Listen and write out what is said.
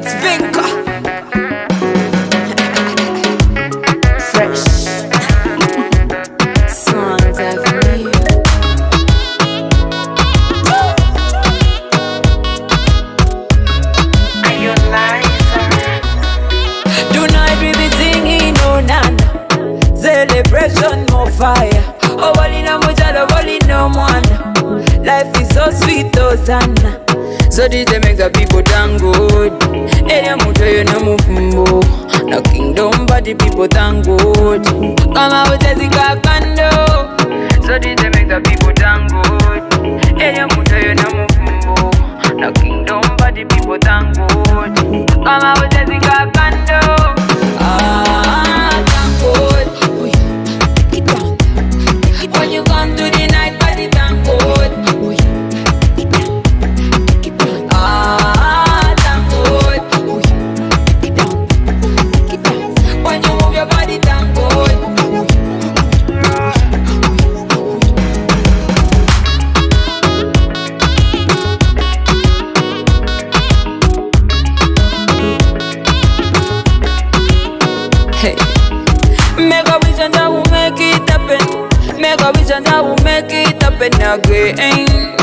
It's Vinka. Fresh. Tonight we be singing Celebration fire. Oh wali na mujalo wali no mwana Life is so sweet oh sana So DJ make the people thank God Area muto yo na mufumbo Na kingdom but the people thank God. Kama utezi kakando So DJ make the people thank God Area muto yo na mufumbo Na kingdom but the people thank God. Kama utezi Make a vision that will make it happen. Make a vision that will make it happen again.